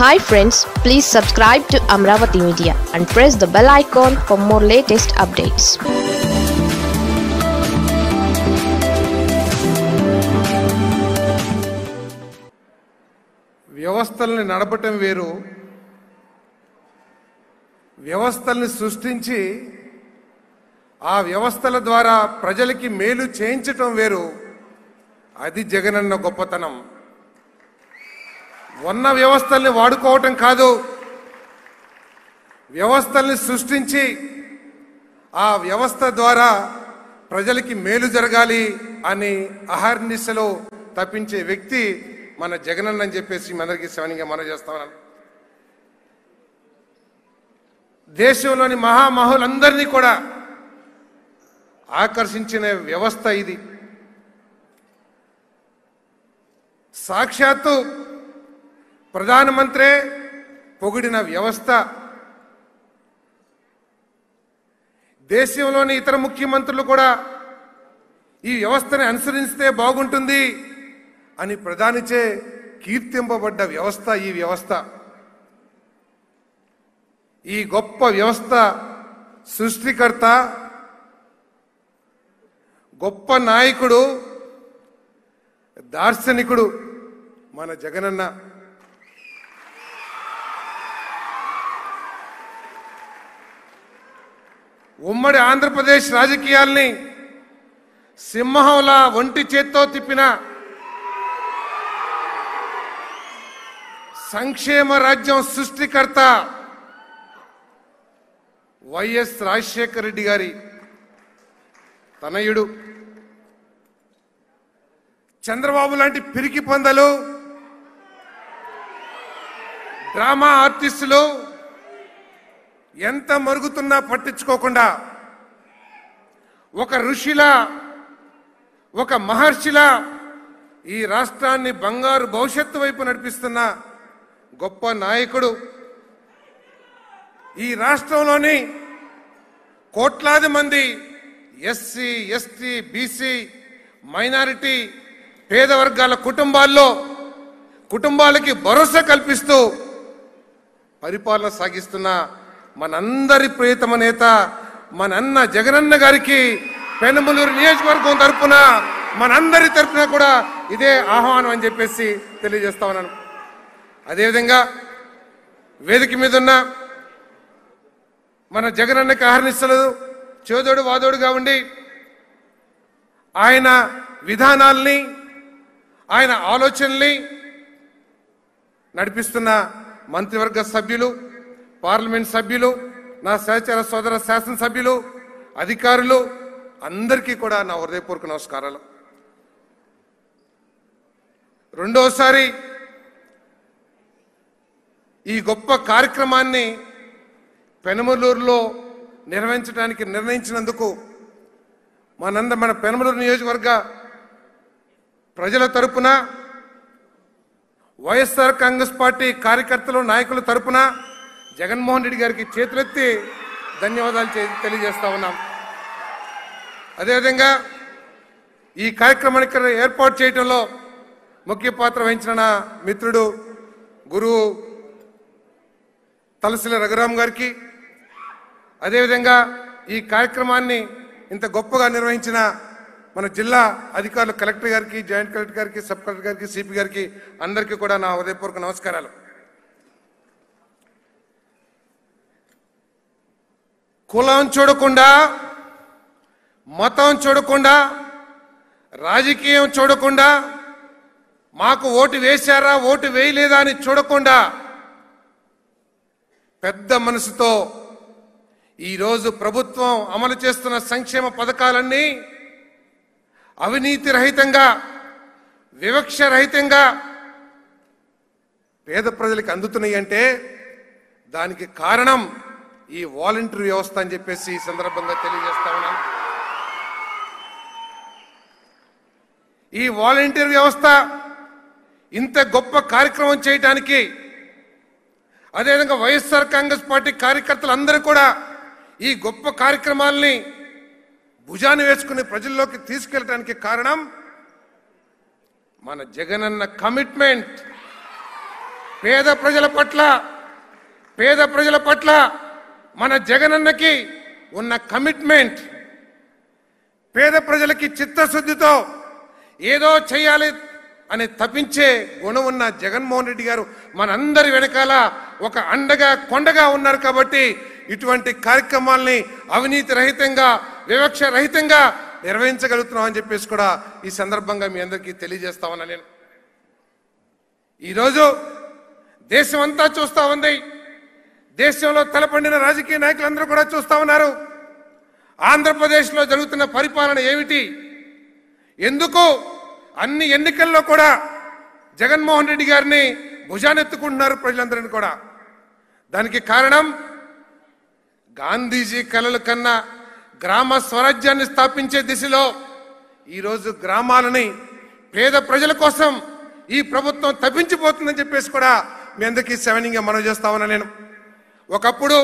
Hi friends please subscribe to Amaravati media and press the bell icon for more latest updates వ్యవస్థల్ని నడపటం వేరు. వ్యవస్థల్ని సృష్టించి ఆ వ్యవస్థల ద్వారా ప్రజలకి మేలు చేయించటం వేరు. అది జగనన్న గొప్పతనం. ఉన్న వ్యవస్థల్ని వాడుకోవటం కాదు. వ్యవస్థల్ని సృష్టించి ఆ వ్యవస్థ ద్వారా ప్రజలకి మేలు జరగాలి అని అహర్నిశలో తప్పించే వ్యక్తి మన జగనన్న అని చెప్పేసి మనందరికీ శవనిగా మనం చేస్తామన్నాను దేశంలోని మహామహులందరినీ కూడా ఆకర్షించిన వ్యవస్థ ఇది. సాక్షాత్తు ప్రధానమంత్రే పొగిడిన వ్యవస్థ. దేశంలోని ఇతర ముఖ్యమంత్రులు కూడా ఈ వ్యవస్థని అనుసరిస్తే బాగుంటుంది అని ప్రధానిచే కీర్తింపబడ్డ వ్యవస్థ ఈ వ్యవస్థ. ఈ గొప్ప వ్యవస్థ సృష్టికర్త గొప్ప నాయకుడు దార్శనికుడు మన జగనన్న. ఉమ్మడి ఆంధ్రప్రదేశ్ రాజకీయాల్ని సింహంలా ఒంటి చేత్తో తిప్పిన సంక్షేమ రాజ్యం సృష్టికర్త వైఎస్ రాజశేఖర రెడ్డి గారి తనయుడు. చంద్రబాబు లాంటి పిరికి పందలు డ్రామా ఆర్టిస్టులు ఎంత మరుగుతున్నా పట్టించుకోకుండా ఒక ఋషిలా ఒక మహర్షిలా ఈ రాష్ట్రాన్ని బంగారు భవిష్యత్తు వైపు నడిపిస్తున్న గొప్ప నాయకుడు. ఈ రాష్ట్రంలోని కోట్లాది మంది ఎస్సీ ఎస్టీ బీసీ మైనారిటీ పేద వర్గాల కుటుంబాల్లో కుటుంబాలకి భరోసా కల్పిస్తూ పరిపాలన సాగిస్తున్న మనందరి ప్రియతమ నేత మనన్న జగనన్న గారికి పెనమలూరు నియోజకవర్గం తరఫున మనందరి తరఫున కూడా ఇదే ఆహ్వానం అని చెప్పేసి తెలియజేస్తా ఉన్నాను. అదేవిధంగా వేదిక మీద ఉన్న మన జగనన్నకి ఆహరణిస్తలేదు చేదోడు వాదోడుగా ఉండి ఆయన విధానాల్ని ఆయన ఆలోచనల్ని నడిపిస్తున్న మంత్రివర్గ సభ్యులు పార్లమెంట్ సభ్యులు నా సహచర సోదర శాసనసభ్యులు అధికారులు అందరికీ కూడా నా హృదయపూర్వక నమస్కారాలు. రెండోసారి ఈ గొప్ప కార్యక్రమాన్ని పెనమలూరులో నిర్వహించడానికి నిర్ణయించినందుకు మనంద మన పెనమలూరు నియోజకవర్గ ప్రజల తరపున వైఎస్ఆర్ కాంగ్రెస్ పార్టీ కార్యకర్తలు నాయకుల తరపున జగన్మోహన్ రెడ్డి గారికి చేతులెత్తి ధన్యవాదాలు తెలియజేస్తా ఉన్నాం. అదేవిధంగా ఈ కార్యక్రమానికి ఏర్పాటు చేయడంలో ముఖ్య పాత్ర వహించిన నా మిత్రుడు గురువు తలసిల రఘురామ్ గారికి అదేవిధంగా ఈ కార్యక్రమాన్ని ఇంత గొప్పగా నిర్వహించిన మన జిల్లా అధికారులు కలెక్టర్ గారికి జాయింట్ కలెక్టర్ గారికి సబ్ కలెక్టర్ గారికి సిపి గారికి అందరికీ కూడా నా హృదయపూర్వక నమస్కారాలు. కులం చూడకుండా మతం చూడకుండా రాజకీయం చూడకుండా మాకు ఓటు వేశారా ఓటు వేయలేదా అని చూడకుండా పెద్ద మనసుతో ఈరోజు ప్రభుత్వం అమలు చేస్తున్న సంక్షేమ పథకాలన్నీ అవినీతి రహితంగా వివక్ష రహితంగా పేద ప్రజలకు అందుతున్నాయి అంటే దానికి కారణం ఈ వాలంటీర్ వ్యవస్థ అని చెప్పేసి ఈ సందర్భంగా తెలియజేస్తా ఉన్నాను ఈ వాలంటీర్ వ్యవస్థ ఇంత గొప్ప కార్యక్రమం చేయటానికి అదేవిధంగా వైఎస్ఆర్ కాంగ్రెస్ పార్టీ కార్యకర్తలు అందరూ కూడా ఈ గొప్ప కార్యక్రమాల్ని భుజాన్ని వేసుకుని ప్రజల్లోకి తీసుకెళ్ళడానికి కారణం మన జగనన్న కమిట్మెంట్. పేద ప్రజల పట్ల పేద ప్రజల పట్ల మన జగనన్నకి ఉన్న కమిట్మెంట్ పేద ప్రజలకి చిత్తశుద్ధితో ఏదో చేయాలి అని తప్పించే గుణం ఉన్న జగన్మోహన్ రెడ్డి గారు మనందరి వెనకాల ఒక అండగా కొండగా ఉన్నారు కాబట్టి ఇటువంటి కార్యక్రమాల్ని అవినీతి రహితంగా వివక్ష రహితంగా నిర్వహించగలుగుతున్నాం అని చెప్పేసి కూడా ఈ సందర్భంగా మీ అందరికీ తెలియజేస్తా ఉన్నా నేను. ఈరోజు దేశం అంతా చూస్తా ఉంది. దేశంలో తలపండిన రాజకీయ నాయకులందరూ కూడా చూస్తా ఉన్నారు. ఆంధ్రప్రదేశ్లో జరుగుతున్న పరిపాలన ఏమిటి? ఎందుకు అన్ని ఎన్నికల్లో కూడా జగన్మోహన్ రెడ్డి గారిని భుజానెత్తుకుంటున్నారు ప్రజలందరినీ కూడా? దానికి కారణం గాంధీజీ కలలు కన్నా గ్రామ స్వరాజ్యాన్ని స్థాపించే దిశలో ఈరోజు గ్రామాలని పేద ప్రజల కోసం ఈ ప్రభుత్వం తప్పించిపోతుందని చెప్పేసి కూడా మీ అందరికీ సెవెనింగ్గా మనం చేస్తా ఉన్నా నేను. ఒకప్పుడు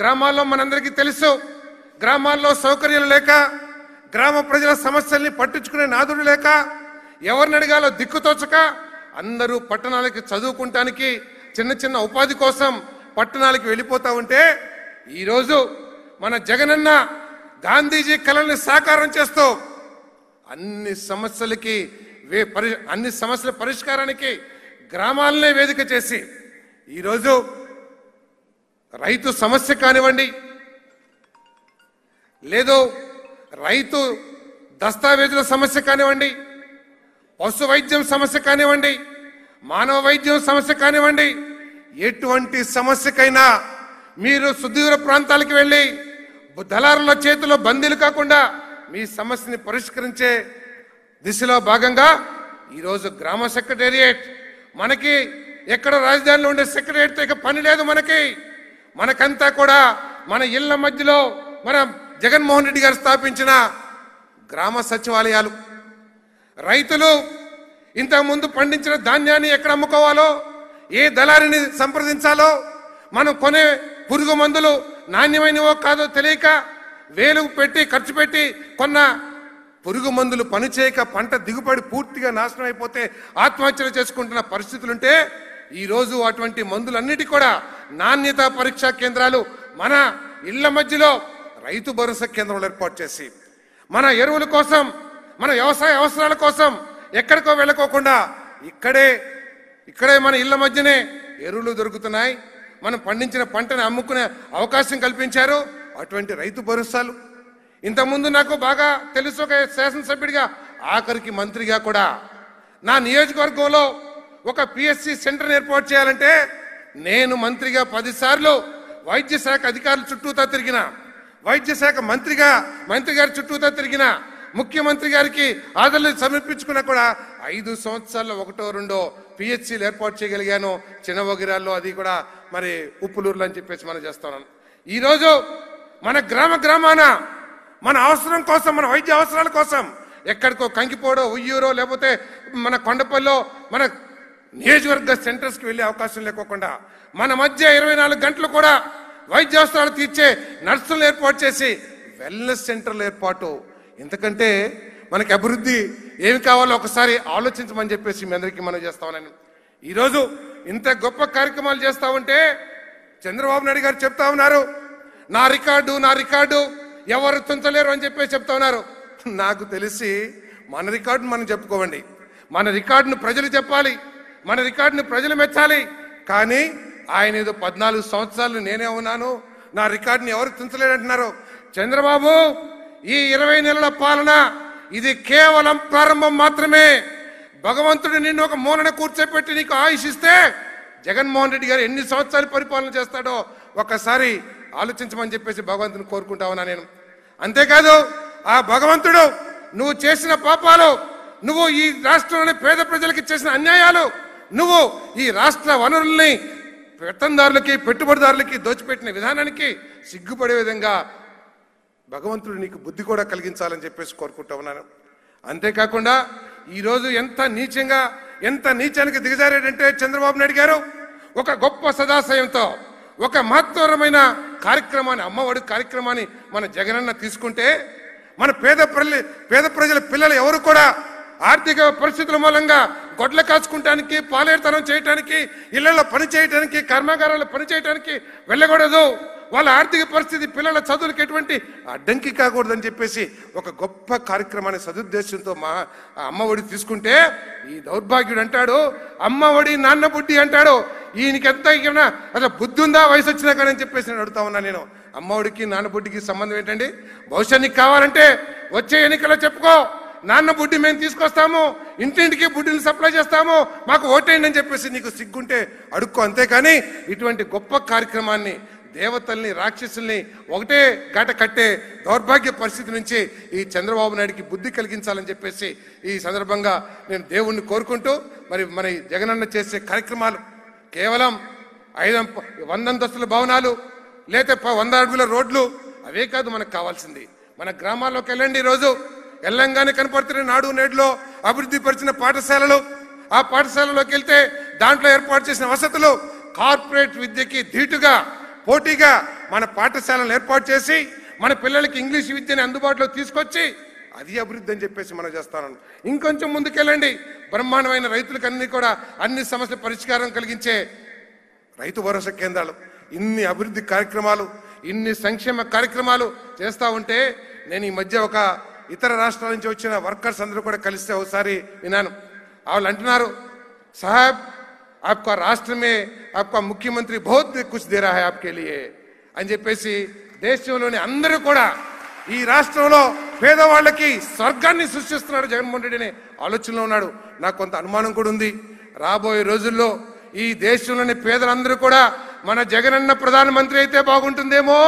గ్రామాల్లో మనందరికీ తెలుసు గ్రామాల్లో సౌకర్యాలు లేక గ్రామ ప్రజల సమస్యల్ని పట్టించుకునే నాదుడు లేక ఎవరిని అడిగాలో దిక్కుతోచక అందరూ పట్టణాలకి చదువుకుంటానికి చిన్న చిన్న ఉపాధి కోసం పట్టణాలకి వెళ్ళిపోతూ ఉంటే ఈరోజు మన జగనన్న గాంధీజీ కళల్ని సాకారం చేస్తూ అన్ని సమస్యలకి వే పరి అన్ని సమస్యల పరిష్కారానికి గ్రామాలనే వేదిక చేసి ఈరోజు రైతు సమస్య కానివ్వండి లేదు రైతు దస్తావేజుల సమస్య కానివ్వండి పశు వైద్యం సమస్య కానివ్వండి మానవ వైద్యం సమస్య కానివ్వండి ఎటువంటి సమస్యకైనా మీరు సుదూర ప్రాంతాలకు వెళ్ళి దళారుల చేతిలో బందీలు కాకుండా మీ సమస్యని పరిష్కరించే దిశలో భాగంగా ఈరోజు గ్రామ సెక్రటేరియట్ మనకి ఎక్కడ రాజధానిలో ఉండే సెక్రటేరియట్తో ఇక పని లేదు మనకి. మనకంతా కూడా మన ఇళ్ళ మధ్యలో మన జగన్మోహన్ రెడ్డి గారు స్థాపించిన గ్రామ సచివాలయాలు. రైతులు ఇంతకుముందు పండించిన ధాన్యాన్ని ఎక్కడ అమ్ముకోవాలో ఏ దళారిని సంప్రదించాలో మనం కొనే పురుగు మందులు నాణ్యమైనవో కాదో తెలియక వేలు పెట్టి ఖర్చు పెట్టి కొన్న పురుగు మందులు పనిచేయక పంట దిగుబడి పూర్తిగా నాశనం అయిపోతే ఆత్మహత్యలు చేసుకుంటున్న పరిస్థితులుంటే ఈరోజు అటువంటి మందులన్నిటి కూడా నాణ్యత పరీక్షా కేంద్రాలు మన ఇళ్ళ మధ్యలో రైతు భరోసా కేంద్రాలు ఏర్పాటు చేసి మన ఎరువుల కోసం మన వ్యవసాయ అవసరాల కోసం ఎక్కడికో వెళ్ళకోకుండా ఇక్కడే ఇక్కడే మన ఇళ్ళ మధ్యనే ఎరువులు దొరుకుతున్నాయి. మనం పండించిన పంటను అమ్ముకునే అవకాశం కల్పించారు అటువంటి రైతు భరోసాలు. ఇంతకుముందు నాకు బాగా తెలుసు ఒక శాసనసభ్యుడిగా ఆఖరికి మంత్రిగా కూడా. నా నియోజకవర్గంలో ఒక పిఎస్సి సెంటర్ ఏర్పాటు చేయాలంటే నేను మంత్రిగా పదిసార్లు వైద్య శాఖ అధికారుల చుట్టూతా తిరిగిన వైద్య శాఖ మంత్రిగా మంత్రి గారి చుట్టూతా తిరిగిన ముఖ్యమంత్రి గారికి ఆదరణ సమర్పించుకున్నా కూడా ఐదు సంవత్సరాల్లో ఒకటో రెండో పిహెచ్సీలు ఏర్పాటు చేయగలిగాను. చిన్న వగిరాల్లో అది కూడా మరి ఉప్పులూరులో అని చెప్పేసి మనం చేస్తున్నాను. ఈరోజు మన గ్రామ గ్రామాన మన అవసరం కోసం మన వైద్య అవసరాల కోసం ఎక్కడికో కంకిపోడో ఉయ్యూరో లేకపోతే మన కొండపల్లో మన నియోజకవర్గ సెంటర్స్కి వెళ్ళే అవకాశం లేకోకుండా మన మధ్య ఇరవై నాలుగు గంటలు కూడా వైద్య అవసరాలు తీర్చే నర్సులు ఏర్పాటు చేసి వెల్నెస్ సెంటర్లు ఏర్పాటు. ఎందుకంటే మనకి అభివృద్ధి ఏమి కావాలో ఒకసారి ఆలోచించమని చెప్పేసి మీ అందరికీ మనం చేస్తామని ఈరోజు ఇంత గొప్ప కార్యక్రమాలు చేస్తా ఉంటే చంద్రబాబు నాయుడు గారు చెప్తా ఉన్నారు నా రికార్డు నా రికార్డు ఎవరు తుంచలేరు అని చెప్పేసి చెప్తా ఉన్నారు. నాకు తెలిసి మన రికార్డును మనం చెప్పుకోవండి. మన రికార్డును ప్రజలు చెప్పాలి. మన రికార్డును ప్రజలు మెచ్చాలి. కానీ ఆయన ఏదో పద్నాలుగు సంవత్సరాలు నేనే ఉన్నాను నా రికార్డుని ఎవరు తుంచలేరంటున్నారు చంద్రబాబు ఈ ఇరవై నెలల పాలన ఇది కేవలం ప్రారంభం మాత్రమే. భగవంతుడు నిన్ను ఒక మూలన కూర్చోపెట్టి నీకు ఆయుష్ ఇస్తే జగన్మోహన్ రెడ్డి గారు ఎన్ని సంవత్సరాలు పరిపాలన చేస్తాడో ఒక్కసారి ఆలోచించమని చెప్పేసి భగవంతుని కోరుకుంటా ఉన్నా నేను. అంతేకాదు ఆ భగవంతుడు నువ్వు చేసిన పాపాలు నువ్వు ఈ రాష్ట్రంలోని పేద ప్రజలకి చేసిన అన్యాయాలు నువ్వు ఈ రాష్ట్ర వనరుల్ని పెత్తందారులకి పెట్టుబడిదారులకి దోచిపెట్టిన విధానానికి సిగ్గుపడే విధంగా భగవంతుడు నీకు బుద్ధి కూడా కలిగించాలని చెప్పేసి కోరుకుంటా ఉన్నాను. అంతేకాకుండా ఈరోజు ఎంత నీచంగా ఎంత నీచానికి దిగజారాడంటే చంద్రబాబు నాయుడు గారు ఒక గొప్ప సదాశయంతో ఒక మహత్వరమైన కార్యక్రమాన్ని అమ్మఒడి కార్యక్రమాన్ని మన జగనన్న తీసుకుంటే మన పేద ప్రజల పేద ప్రజల పిల్లలు ఎవరు కూడా ఆర్థిక పరిస్థితుల మూలంగా గొడ్ల కాచుకుంటానికి పాలేరుతనం చేయటానికి ఇళ్ళలో పని చేయటానికి కర్మాగారాల్లో పని చేయటానికి వెళ్ళకూడదు. వాళ్ళ ఆర్థిక పరిస్థితి పిల్లల చదువులకు ఎటువంటి అడ్డంకి కాకూడదని చెప్పేసి ఒక గొప్ప కార్యక్రమాన్ని సదుద్దేశంతో మా అమ్మ ఒడి తీసుకుంటే ఈ దౌర్భాగ్యుడు అంటాడు అమ్మ ఒడి నాన్న బుడ్డి అంటాడు ఈయనకెంత అసలు బుద్ధి ఉందా వయసు వచ్చినా కానీ అని చెప్పేసి నేను అడుగుతా ఉన్నా నేను. అమ్మఒడికి నాన్న బుడ్డికి సంబంధం ఏంటండి? బహుశా నీకు కావాలంటే వచ్చే ఎన్నికల్లో చెప్పుకో. నాన్న బుడ్డి మేము తీసుకొస్తాము ఇంటింటికి బుడ్డిని సప్లై చేస్తాము మాకు ఓటేయండి అని చెప్పేసి నీకు సిగ్గుంటే అడుక్కో అంతేకాని ఇటువంటి గొప్ప కార్యక్రమాన్ని దేవతల్ని రాక్షసుల్ని ఒకటే గట కట్టే దౌర్భాగ్య పరిస్థితి నుంచి ఈ చంద్రబాబు నాయుడికి బుద్ధి కలిగించాలని చెప్పేసి ఈ సందర్భంగా నేను దేవుణ్ణి కోరుకుంటూ మరి మన జగనన్న చేసే కార్యక్రమాలు కేవలం ఐదు వందంతస్తుల భవనాలు లేతే ప- వంద అడుగుల రోడ్లు అవే కాదు మనకు కావాల్సింది. మన గ్రామాల్లోకి వెళ్ళండి ఈరోజు. ఎల్లంగానే కనపడుతున్న నాడు నేడులో అభివృద్ధి పరిచిన పాఠశాలలు ఆ పాఠశాలలోకి వెళ్తే దాంట్లో ఏర్పాటు చేసిన వసతులు కార్పొరేట్ విద్యకి ధీటుగా పోటీగా మన పాఠశాలను ఏర్పాటు చేసి మన పిల్లలకి ఇంగ్లీష్ విద్యని అందుబాటులో తీసుకొచ్చి అది అభివృద్ధి అని చెప్పేసి మనం చేస్తాను ఇంకొంచెం ముందుకెళ్ళండి. బ్రహ్మాండమైన రైతులకు అన్ని కూడా అన్ని సమస్యల పరిష్కారం కలిగించే రైతు భరోసా కేంద్రాలు. ఇన్ని అభివృద్ధి కార్యక్రమాలు ఇన్ని సంక్షేమ కార్యక్రమాలు చేస్తూ ఉంటే నేను ఈ మధ్య ఒక ఇతర రాష్ట్రాల నుంచి వచ్చిన వర్కర్స్ అందరూ కూడా కలిస్తే ఒకసారి విన్నాను. వాళ్ళు అంటున్నారు సాహెబ్ ఆప్కా రాష్ట్రమే ఆప్కా ముఖ్యమంత్రి బహుత్ కుచ్ దేరా హై ఆప్కే అని చెప్పేసి దేశంలోని అందరూ కూడా ఈ రాష్ట్రంలో పేదవాళ్ళకి స్వర్గాన్ని సృష్టిస్తున్నాడు జగన్మోహన్ రెడ్డి అనే ఆలోచనలో ఉన్నాడు. నాకు కొంత అనుమానం కూడా ఉంది. రాబోయే రోజుల్లో ఈ దేశంలోని పేదలందరూ కూడా మన జగనన్న ప్రధానమంత్రి అయితే బాగుంటుందేమో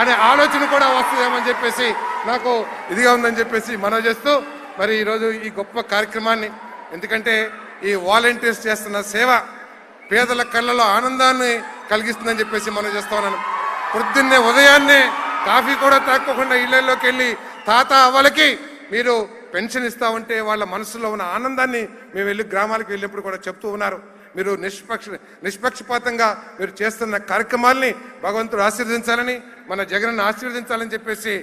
అనే ఆలోచన కూడా వస్తుందేమని చెప్పేసి నాకు ఇదిగా ఉందని చెప్పేసి మనవి చేస్తూ మరి ఈరోజు ఈ గొప్ప కార్యక్రమాన్ని ఎందుకంటే ఈ వాలంటీర్స్ చేస్తున్న సేవ పేదల కళ్ళలో ఆనందాన్ని కలిగిస్తుందని చెప్పేసి మనం చేస్తా ఉన్నాను. పొద్దున్నే ఉదయాన్నే కాఫీ కూడా తాక్కోకుండా ఇళ్ళలోకి వెళ్ళి తాత అవ్వలకి మీరు పెన్షన్ ఇస్తా ఉంటే వాళ్ళ మనసులో ఉన్న ఆనందాన్ని మేము వెళ్ళి గ్రామాలకు వెళ్ళినప్పుడు కూడా చెప్తూ ఉన్నారు. మీరు నిష్పక్ష నిష్పక్షపాతంగా మీరు చేస్తున్న కార్యక్రమాల్ని భగవంతుడు ఆశీర్వదించాలని మన జగన్ ఆశీర్వదించాలని చెప్పేసి